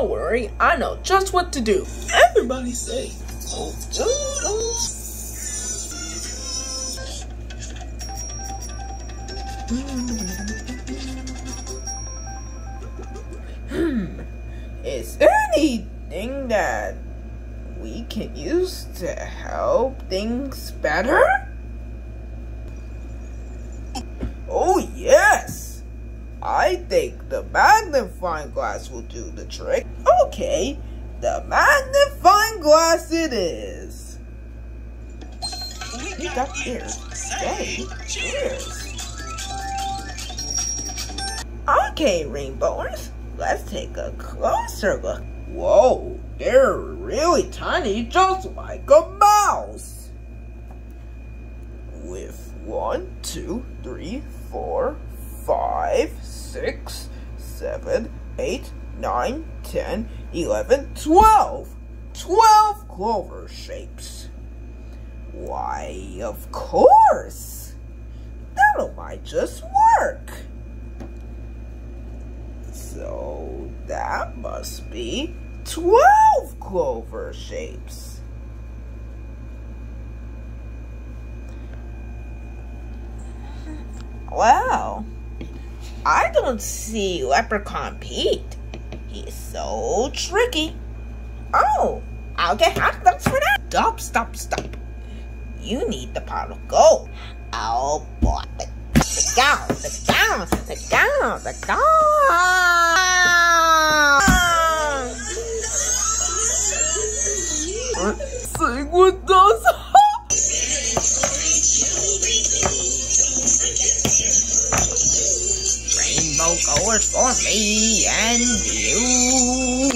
Don't worry, I know just what to do. Everybody say, oh, Toodles. Hmm. Is there anything that we can use to help things better? Oh, yes! I think the magnifying glass will do the trick. Okay, the magnifying glass it is. We got ears. Say cheers. Okay, rainbowers, let's take a closer look. Whoa, they're really tiny, just like a mouse. With one, two, three, four, five, six, seven, eight, nine, ten, eleven, twelve. Twelve clover shapes. Why, of course. That'll might just work. So that must be 12 clover shapes. Wow. I don't see Leprechaun Pete. He's so tricky. Oh, I'll get hot dogs for that. Stop, stop, stop. You need the pot of gold. Oh boy. The gown, the gown, the gown, the gown. For me and you.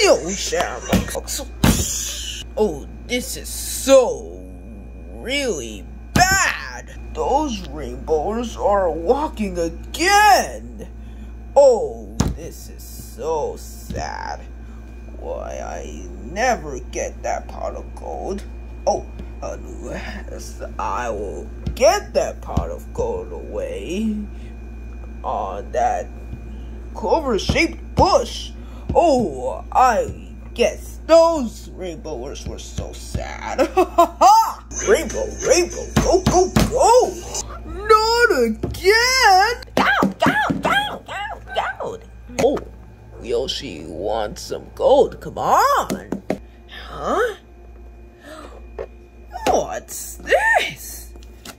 Yo. Oh, this is so really bad. Those rainbows are walking again. Oh, this is so sad. Why, I never get that pot of gold. Oh, unless I will get that pot of gold away on that clover-shaped bush. Oh, I guess those rainbowers were so sad. rainbow, rainbow, go, go, go! Not again! Gold, gold, gold, gold, gold! Oh, Yoshi wants some gold, come on! What's this?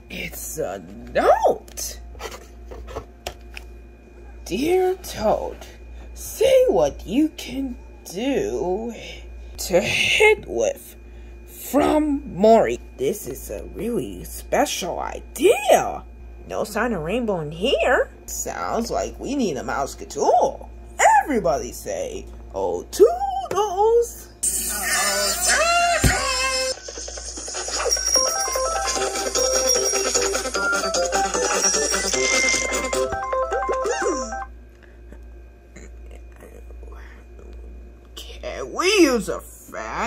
It's a note! Dear Toad, say what you can do to hit with from Mori. This is a really special idea. No sign of rainbow in here. Sounds like we need a mouse tool. Everybody say, oh, toodles.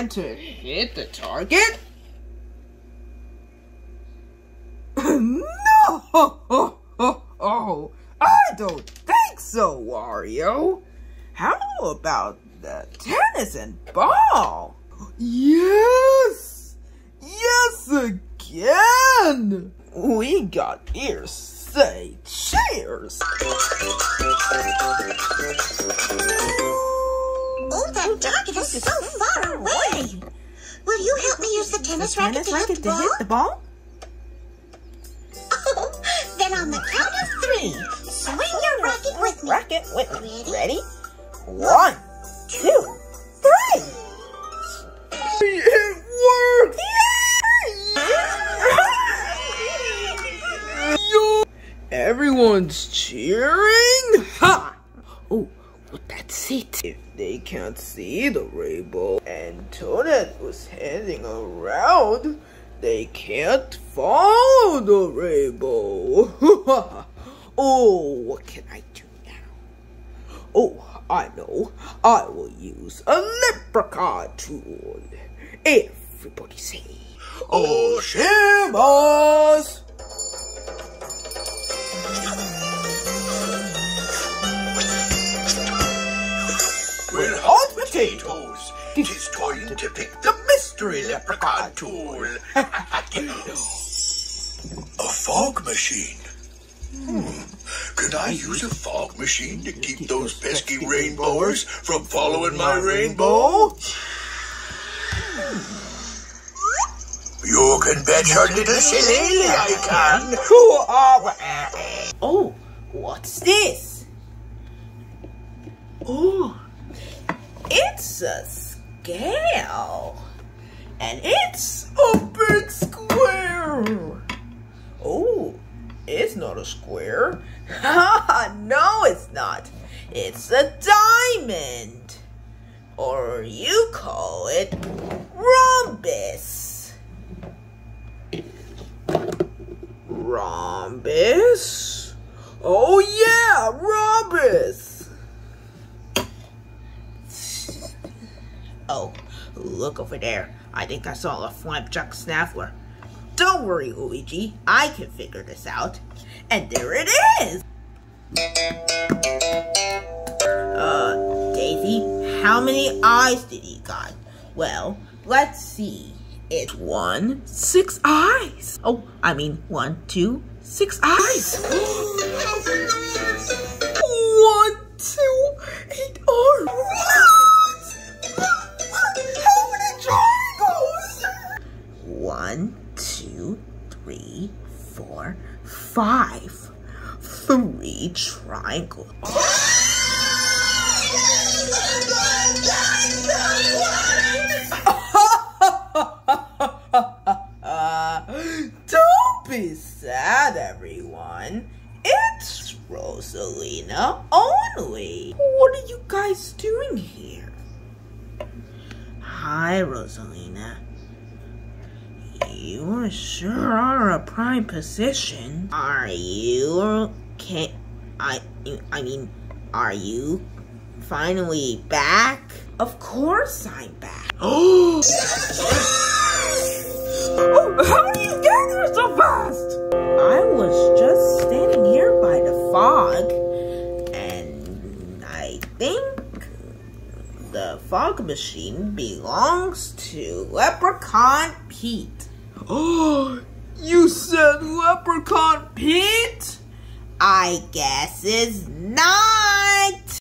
To hit the target? no! Oh, I don't think so, Wario. How about the tennis and ball? Yes! Yes again! We got ears. Say cheers! Oh, that target is so far away. Will you help me use the tennis racket to hit the ball? the ball? Oh, then on the count of three, swing your racket with me. Racket with me. Ready? Ready? One, two, three! It worked! Yo! Everyone's cheering? Ha! Oh, well, that's it. If they can't see the rainbow and Toadette was heading around, they can't follow the rainbow. oh, what can I do now? Oh, I know. I will use a leprechaun tool. Everybody say, Oh, Shimas! Potatoes. Tis time to pick the mystery leprechaun tool. A fog machine. Hmm. Can I use a fog machine to keep those pesky rainbowers from following my rainbow? You can bet your little shillelagh I can. Who are we? Oh, what's this? Oh, it's a scale. And it's a big square. Oh, it's not a square. no, it's not. It's a diamond. Or you call it rhombus. Rhombus? Oh yeah, rhombus! Oh, look over there. I think I saw a flapjack snaffler. Don't worry, Luigi. I can figure this out. And there it is! Uh, Daisy, how many eyes did he got? Well, let's see. It's one, six eyes. Oh, I mean one, two, six eyes. one, two, eight arms. Three triangles. Don't be sad, everyone. It's Rosalina only. What are you guys doing here? Hi, Rosalina. You sure are a prime position. Are you? Can I? I mean, are you finally back? Of course I'm back. Oh! How did you get here so fast? I was just standing here by the fog, and I think the fog machine belongs to Leprechaun Pete. Oh, you said Leprechaun Pete? I guess it's not.